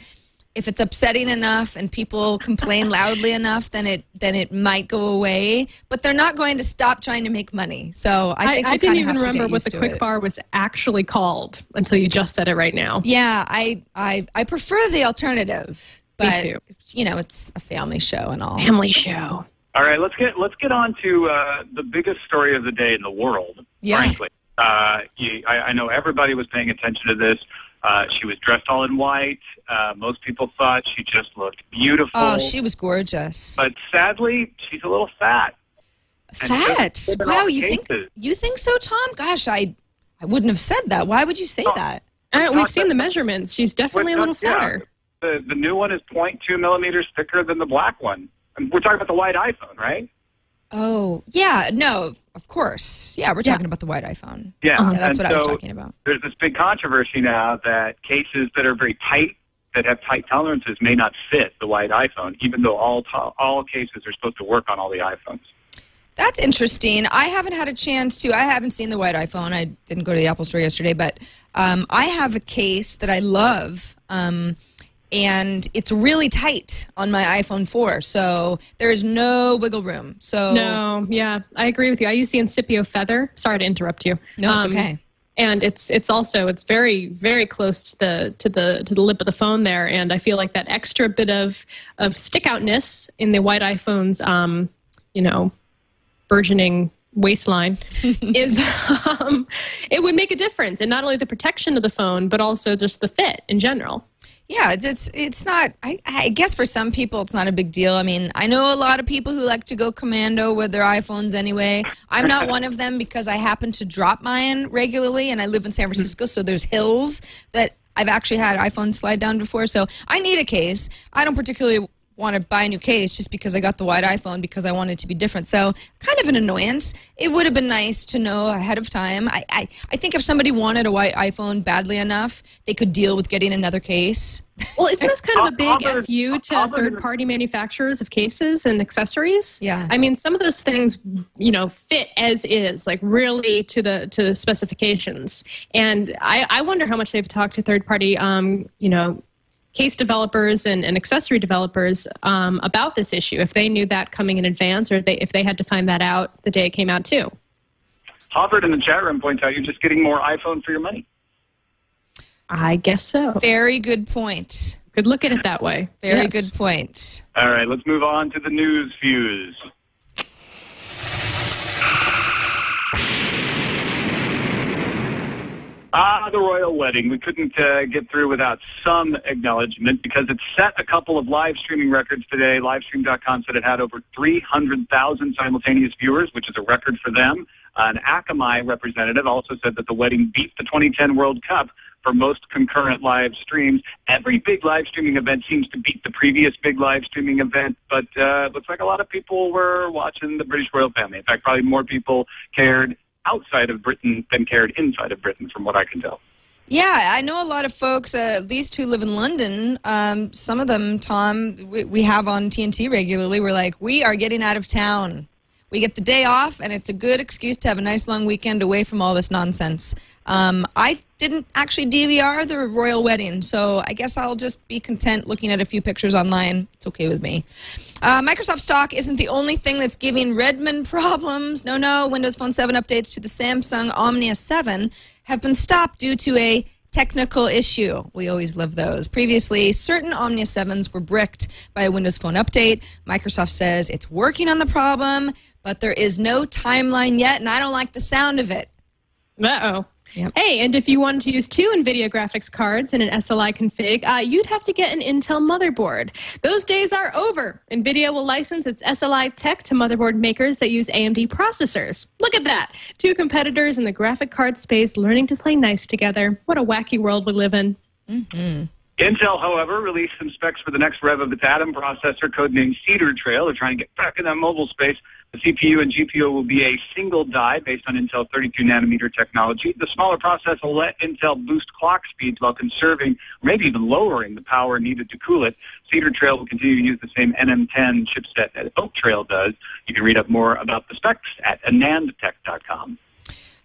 if it's upsetting enough and people complain loudly enough, then it then it might go away. But they're not going to stop trying to make money. So I think I, we I didn't even have remember what the quick it. bar was actually called until you just said it right now. Yeah, I I I prefer the alternative, Me but too. you know it's a family show and all. Family show. All right, let's get let's get on to uh, the biggest story of the day in the world. Yeah. Frankly, uh, you, I, I know everybody was paying attention to this. Uh, she was dressed all in white. Uh, most people thought she just looked beautiful. Oh, she was gorgeous. But sadly, she's a little fat. Fat. Wow, you think you think so, Tom? Gosh, I I wouldn't have said that. Why would you say that? Uh, we've seen that- the measurements. She's definitely a Well, little yeah. fatter. The the new one is 0.2 millimeters thicker than the black one. And we're talking about the white iPhone, right? Oh, yeah, no, of course. Yeah, we're Yeah. talking about the white iPhone. Yeah, Uh-huh. Yeah, that's and what I was talking about. There's this big controversy now that cases that are very tight, that have tight tolerances, may not fit the white iPhone, even though all to- all cases are supposed to work on all the iPhones. That's interesting. I haven't had a chance to. I haven't seen the white iPhone. I didn't go to the Apple store yesterday, but um, I have a case that I love, um, and it's really tight on my iPhone 4. So there is no wiggle room. So No, yeah, I agree with you. I use the Incipio Feather. Sorry to interrupt you. No, it's Um, okay. And it's it's also it's very very close to the to the to the lip of the phone there, and I feel like that extra bit of of stick outness in the white iPhone's um, you know burgeoning waistline is um, it would make a difference and not only the protection of the phone but also just the fit in general. Yeah, it's it's, it's not. I, I guess for some people it's not a big deal. I mean, I know a lot of people who like to go commando with their iPhones anyway. I'm not one of them because I happen to drop mine regularly, and I live in San Francisco, so there's hills that I've actually had iPhones slide down before. So I need a case. I don't particularly want to buy a new case just because I got the white iPhone because I wanted it to be different. So kind of an annoyance. It would have been nice to know ahead of time. I, I, I think if somebody wanted a white iPhone badly enough, they could deal with getting another case. Well, isn't this kind of a big Harvard- fu to third-party manufacturers of cases and accessories? Yeah. I mean, some of those things, you know, fit as is, like really to the to the specifications. And I, I wonder how much they've talked to third-party, um, you know, case developers and, and accessory developers um, about this issue. If they knew that coming in advance, or if they if they had to find that out the day it came out too. Harvard in the chat room points out you're just getting more iPhone for your money. I guess so. Very good point. Could look at it that way. Very Yes. good point. All right, let's move on to the news fuse. Ah, the royal wedding. We couldn't uh, get through without some acknowledgement because it set a couple of live streaming records today. Livestream.com said it had over 300,000 simultaneous viewers, which is a record for them. An Akamai representative also said that the wedding beat the 2010 World Cup for most concurrent live streams. Every big live streaming event seems to beat the previous big live streaming event, but uh, it looks like a lot of people were watching the British royal family. In fact, probably more people cared outside of Britain than cared inside of Britain, from what I can tell. Yeah, I know a lot of folks, uh, at least who live in London. Um, some of them, Tom, we, we have on TNT regularly. We're like, we are getting out of town. We get the day off, and it's a good excuse to have a nice long weekend away from all this nonsense. Um, I didn't actually DVR the royal wedding, so I guess I'll just be content looking at a few pictures online. It's okay with me. Uh, Microsoft stock isn't the only thing that's giving Redmond problems. No, no, Windows Phone 7 updates to the Samsung Omnia 7 have been stopped due to a technical issue. We always love those. Previously, certain Omnia 7s were bricked by a Windows Phone update. Microsoft says it's working on the problem, but there is no timeline yet, and I don't like the sound of it. Uh oh. Yep. Hey, and if you wanted to use two NVIDIA graphics cards in an SLI config, uh, you'd have to get an Intel motherboard. Those days are over. NVIDIA will license its SLI tech to motherboard makers that use AMD processors. Look at that. Two competitors in the graphic card space learning to play nice together. What a wacky world we live in. Intel, however, released some specs for the next rev of its Atom processor, codenamed Cedar Trail. They're trying to get back in that mobile space. The CPU and GPU will be a single die based on Intel 32 nanometer technology. The smaller process will let Intel boost clock speeds while conserving, maybe even lowering, the power needed to cool it. Cedar Trail will continue to use the same NM10 chipset that Oak Trail does. You can read up more about the specs at anandtech.com.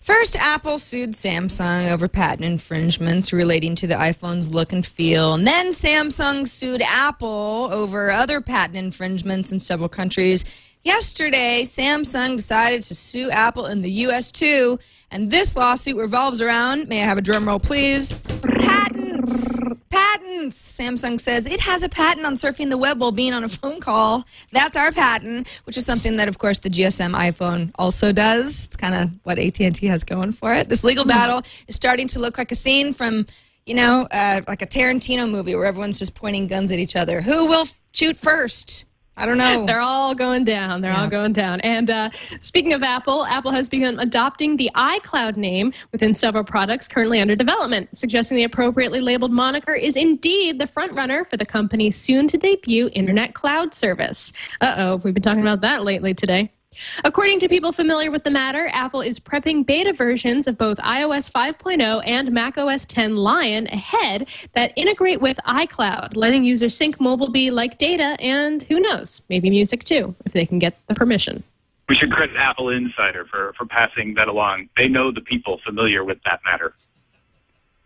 First, Apple sued Samsung over patent infringements relating to the iPhone's look and feel. And then Samsung sued Apple over other patent infringements in several countries. Yesterday, Samsung decided to sue Apple in the U.S. too. And this lawsuit revolves around, may I have a drum roll, please? Patents! Patents! Samsung says it has a patent on surfing the web while being on a phone call. That's our patent, which is something that, of course, the GSM iPhone also does. It's kind of what AT&T has going for it. This legal battle is starting to look like a scene from, you know, uh, like a Tarantino movie where everyone's just pointing guns at each other. Who will shoot first? I don't know. They're all going down. They're all going down. And uh, speaking of Apple, Apple has begun adopting the iCloud name within several products currently under development, suggesting the appropriately labeled moniker is indeed the frontrunner for the company's soon to debut internet cloud service. Uh oh, we've been talking about that lately today. According to people familiar with the matter, Apple is prepping beta versions of both iOS 5.0 and macOS 10 Lion ahead that integrate with iCloud, letting users sync mobile be like data and who knows, maybe music too, if they can get the permission. We should credit Apple Insider for, for passing that along. They know the people familiar with that matter,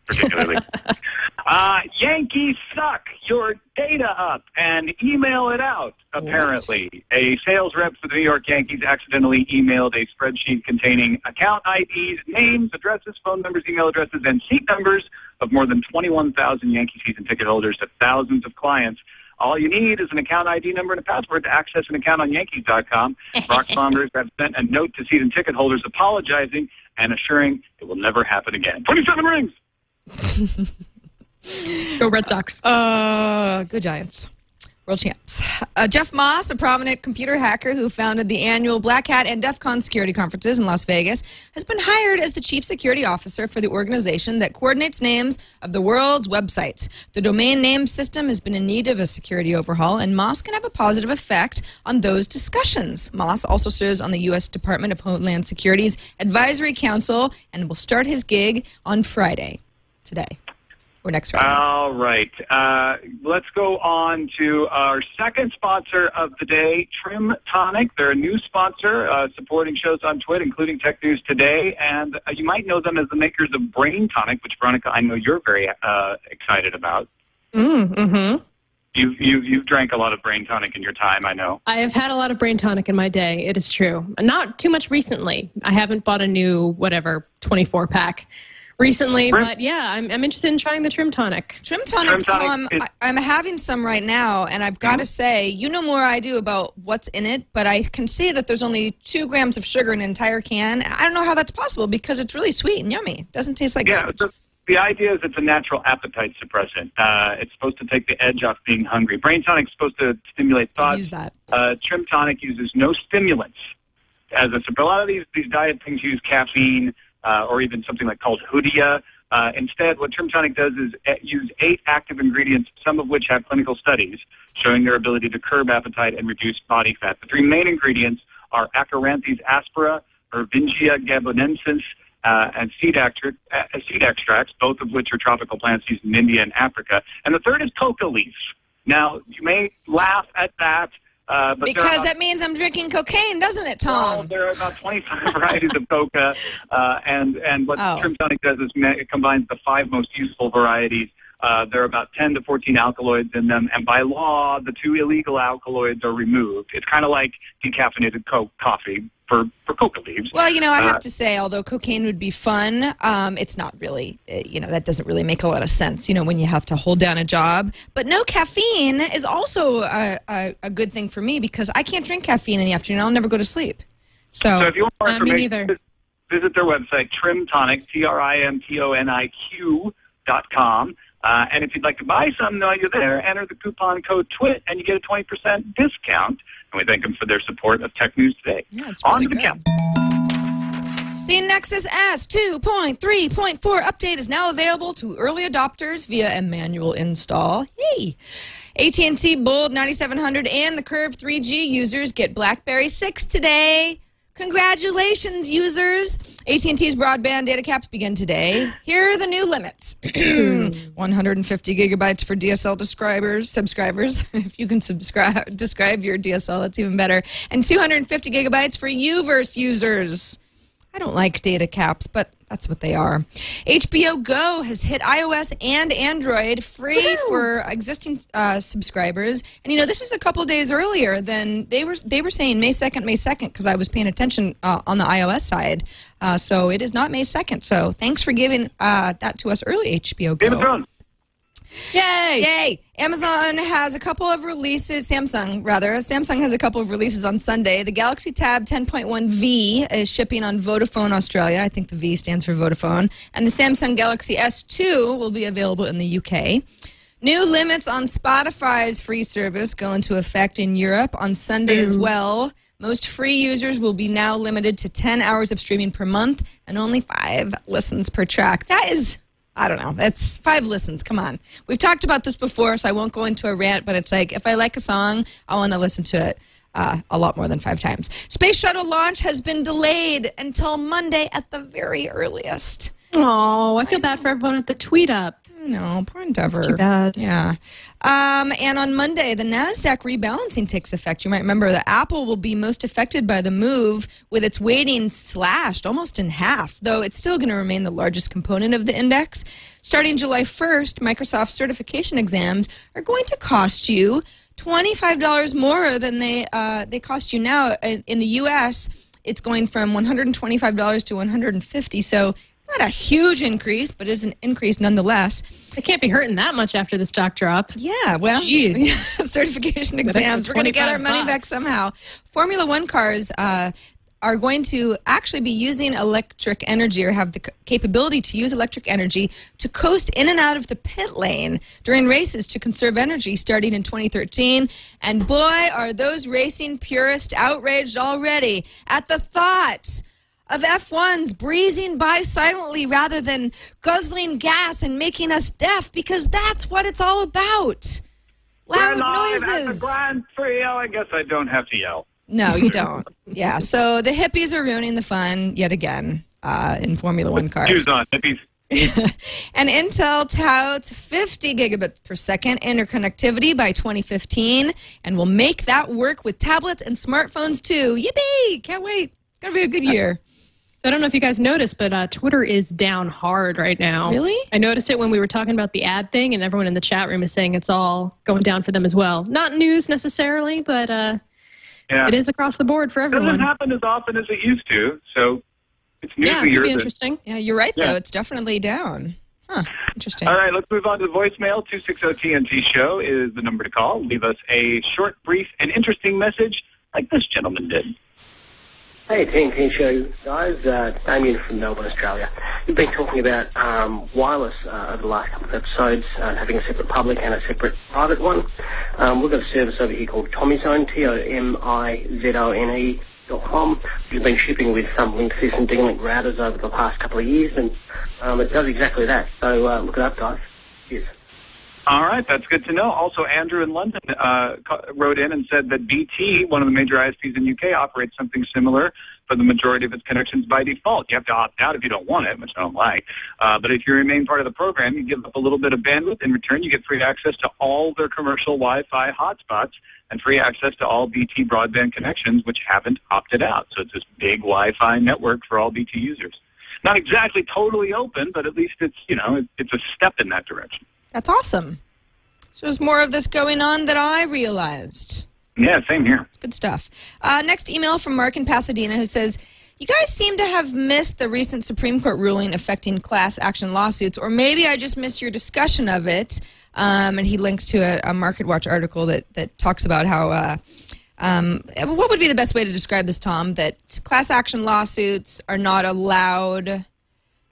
particularly. uh, Yankees suck. Your data up and email it out, apparently. A sales rep for the New York Yankees accidentally emailed a spreadsheet containing account IDs, names, addresses, phone numbers, email addresses, and seat numbers of more than 21,000 Yankee season ticket holders to thousands of clients. All you need is an account ID number and a password to access an account on Yankees.com. Rock bombers have sent a note to season ticket holders apologizing and assuring it will never happen again. 27 rings! Go Red Sox. Uh, good Giants. World champs. Uh, Jeff Moss, a prominent computer hacker who founded the annual Black Hat and DEF CON security conferences in Las Vegas, has been hired as the chief security officer for the organization that coordinates names of the world's websites. The domain name system has been in need of a security overhaul, and Moss can have a positive effect on those discussions. Moss also serves on the U.S. Department of Homeland Security's Advisory Council and will start his gig on Friday, today. Or next Friday. All right. Uh, let's go on to our second sponsor of the day, Trim Toniq. They're a new sponsor uh, supporting shows on Twit, including Tech News Today. And uh, you might know them as the makers of Brain Toniq, which, Veronica, I know you're very uh, excited about. Mm, mm-hmm. You've, you've, you've drank a lot of Brain Toniq in your time, I know. I have had a lot of brain toniq in my day. It is true. Not too much recently. I haven't bought a new, whatever, 24 pack recently, Trim- but yeah, I'm, I'm interested in trying the Trim Toniq. Trim toniq, Trim toniq Tom. is- I, I'm having some right now, and I've got to say, you know more I do about what's in it, but I can see that there's only two grams of sugar in an entire can. I don't know how that's possible because it's really sweet and yummy. It doesn't taste like Yeah, garbage. the, the idea is it's a natural appetite suppressant. Uh, it's supposed to take the edge off being hungry. Brain Toniq is supposed to stimulate thoughts. Use that. Uh, Trim Toniq uses no stimulants. As a, a lot of these, these diet things use caffeine uh, or even something like called Hoodia. Uh, instead, what Trim does is uh, use eight active ingredients, some of which have clinical studies showing their ability to curb appetite and reduce body fat. The three main ingredients are Achyranthes aspera, Irvingia gabonensis, uh, and seed, extract, uh, seed extracts, both of which are tropical plants used in India and Africa. And the third is coca leaf. Now, you may laugh at that, uh, but because about- that means I'm drinking cocaine, doesn't it, well, Tom? there are about 25 varieties of coca, uh, and and what Oh. Trim Toniq does is combines the five most useful varieties. Uh, there are about 10 to 14 alkaloids in them, and by law, the two illegal alkaloids are removed. It's kind of like decaffeinated co- coffee for, for coca leaves. Well, you know, I Uh, have to say, although cocaine would be fun, um, it's not really, uh, you know, that doesn't really make a lot of sense, you know, when you have to hold down a job. But no caffeine is also a, a, a good thing for me because I can't drink caffeine in the afternoon. I'll never go to sleep. So, So if you want more Uh, information, neither. visit their website, Trimtoniq, T-R-I-M-T-O-N-I-Q dot com. Uh, and if you'd like to buy some while you're there, enter the coupon code TWIT and you get a 20% discount. And we thank them for their support of Tech News Today. yeah, it's On really to the good. count. The Nexus S 2.3.4 update is now available to early adopters via a manual install. Hey. AT&T Bold 9700 and the Curve 3G users get BlackBerry 6 today. Congratulations, users! AT&T's broadband data caps begin today. Here are the new limits: 150 gigabytes for DSL subscribers. Subscribers, if you can subscribe, describe your DSL, that's even better. And 250 gigabytes for UVerse users. I don't like data caps, but that's what they are. HBO Go has hit iOS and Android free for existing uh, subscribers, and you know this is a couple days earlier than they were. They were saying May second, May second, because I was paying attention uh, on the iOS side. Uh, so it is not May second. So thanks for giving uh, that to us early, HBO Go. Game of Thrones. Yay! Yay! Amazon has a couple of releases. Samsung, rather, Samsung has a couple of releases on Sunday. The Galaxy Tab 10.1V is shipping on Vodafone Australia. I think the V stands for Vodafone. And the Samsung Galaxy S2 will be available in the UK. New limits on Spotify's free service go into effect in Europe on Sunday as well. Most free users will be now limited to 10 hours of streaming per month and only five listens per track. That is, I don't know, that's five listens. Come on. We've talked about this before, so I won't go into a rant, but it's like if I like a song, I want to listen to it. Uh, a lot more than five times. Space shuttle launch has been delayed until Monday at the very earliest. Oh, I feel bad for everyone at the tweet up. No, poor Endeavour. too bad. Yeah. Um, and on Monday, the NASDAQ rebalancing takes effect. You might remember that Apple will be most affected by the move with its weighting slashed almost in half, though it's still going to remain the largest component of the index. Starting July 1st, Microsoft certification exams are going to cost you $25 more than they, uh, they cost you now. In, in the U.S., it's going from $125 to 150. so not a huge increase, but it's an increase nonetheless. It can't be hurting that much after the stock drop. Yeah, well, certification exams. We're going to get our 25 money back somehow. Formula One cars uh, are going to actually be using electric energy or have the c- capability to use electric energy to coast in and out of the pit lane during races to conserve energy starting in 2013. And boy, are those racing purists outraged already at the thought of F1s breezing by silently rather than guzzling gas and making us deaf because that's what it's all about. Loud We're live at the noises. Grand Prix. Oh, I guess I don't have to yell. No, you don't. yeah, so the hippies are ruining the fun yet again uh, in Formula One cars. Shoes on, hippies. and Intel touts 50 gigabit per second interconnectivity by 2015 and will make that work with tablets and smartphones too. Yippee! Can't wait. It's going to be a good year. So I don't know if you guys noticed, but uh, Twitter is down hard right now. Really? I noticed it when we were talking about the ad thing, and everyone in the chat room is saying it's all going down for them as well. Not news necessarily, but uh, Yeah. it is across the board for everyone. It doesn't everyone. happen as often as it used to, so it's Yeah, it could newsier. be than- interesting. Yeah, you're right, though. It's definitely down. Huh. Interesting. All right, let's move on to the voicemail. 260-TNT show is the number to call. Leave us a short, brief, and interesting message like this gentleman did. Hey, TNT Show guys. Uh, Damien from Melbourne, Australia. We've been talking about um, wireless uh, over the last couple of episodes, uh, having a separate public and a separate private one. Um, we've got a service over here called Tomizone, T-O-M-I-Z-O-N-E dot com. We've been shipping with some Linksys and D-Link routers over the past couple of years, and um, it does exactly that. So uh, look it up, guys. Cheers. All right, that's good to know. Also, Andrew in London uh, wrote in and said that BT, one of the major ISPs in UK, operates something similar for the majority of its connections by default. You have to opt out if you don't want it, which I don't like. Uh, but if you remain part of the program, you give up a little bit of bandwidth. In return, you get free access to all their commercial Wi-Fi hotspots and free access to all BT broadband connections, which haven't opted out. So it's this big Wi-Fi network for all BT users. Not exactly totally open, but at least it's you know it, it's a step in that direction. That's awesome. So there's more of this going on that I realized. Yeah, same here. It's good stuff. Uh, next email from Mark in Pasadena who says, You guys seem to have missed the recent Supreme Court ruling affecting class action lawsuits, or maybe I just missed your discussion of it. Um, and he links to a, a Market Watch article that, that talks about how. Uh, um, what would be the best way to describe this, Tom? That class action lawsuits are not allowed.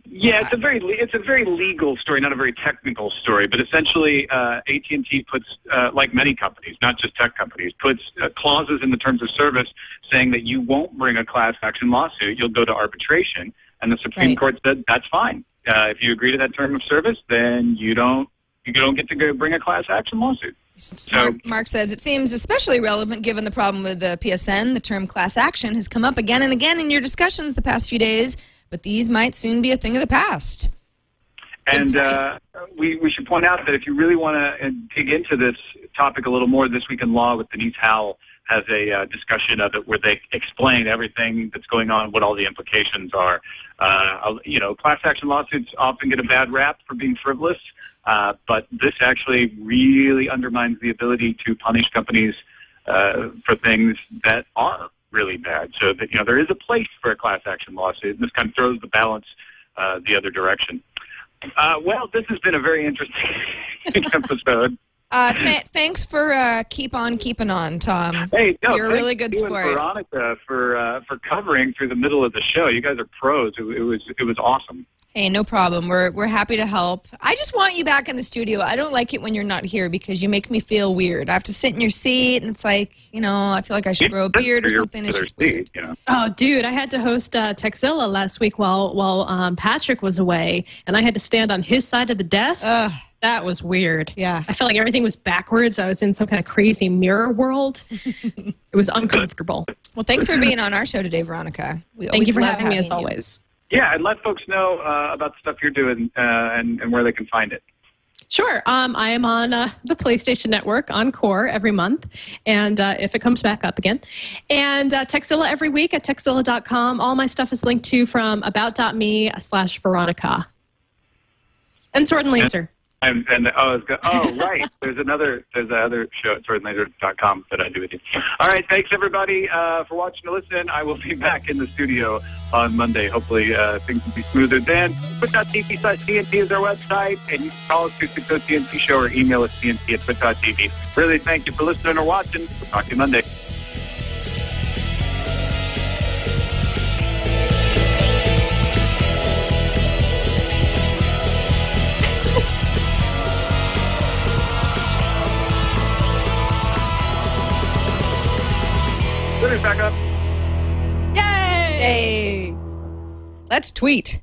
Yeah, it's a very it's a very legal story, not a very technical story. But essentially, uh, AT and T puts, uh, like many companies, not just tech companies, puts uh, clauses in the terms of service saying that you won't bring a class action lawsuit. You'll go to arbitration. and the Supreme Right. Court said that's fine. Uh, if you agree to that term of service, then you don't you don't get to go bring a class action lawsuit. Mark, Mark says it seems especially relevant given the problem with the PSN. The term class action has come up again and again in your discussions the past few days, but these might soon be a thing of the past. And uh, we, we should point out that if you really want to dig into this topic a little more, This Week in Law with Denise Howell has a uh, discussion of it where they explain everything that's going on, what all the implications are. Uh, you know, class action lawsuits often get a bad rap for being frivolous, uh, but this actually really undermines the ability to punish companies uh, for things that are really bad. So that you know there is a place for a class action lawsuit, and this kind of throws the balance uh, the other direction. Uh, well, this has been a very interesting episode. Uh, th- thanks for uh, keep on keeping on, Tom. Hey, no, You're a really good to you and sport. Veronica for uh, for covering through the middle of the show. You guys are pros. It, it was it was awesome. Hey, no problem. We're we're happy to help. I just want you back in the studio. I don't like it when you're not here because you make me feel weird. I have to sit in your seat, and it's like you know, I feel like I should grow a beard or something. It's just weird. seat, you know. Oh, dude, I had to host uh, Tekzilla last week while while um, Patrick was away, and I had to stand on his side of the desk. Ugh. That was weird. Yeah. I felt like everything was backwards. I was in some kind of crazy mirror world. it was uncomfortable. Well, thanks for being on our show today, Veronica. We Thank always you for love having me as you. always. Yeah, and let folks know uh, about the stuff you're doing uh, and and where they can find it. Sure. Um, I am on uh, the PlayStation Network on Qore every month, and uh, if it comes back up again, and uh, Tekzilla every week at Tekzilla.com. All my stuff is linked to from about.me slash Veronica. And Sword and Laser. And, and oh, it's go- oh, right. There's another there's another show at swordandlaser.com that I do with you. All right, thanks everybody uh, for watching and listening. I will be back in the studio on Monday. Hopefully uh, things will be smoother then. Twit.tv slash TNT is our website, and you can call us 260 TNT show or email us TNT at twit.tv. Really, thank you for listening or watching. We'll talk to you Monday. Let's tweet.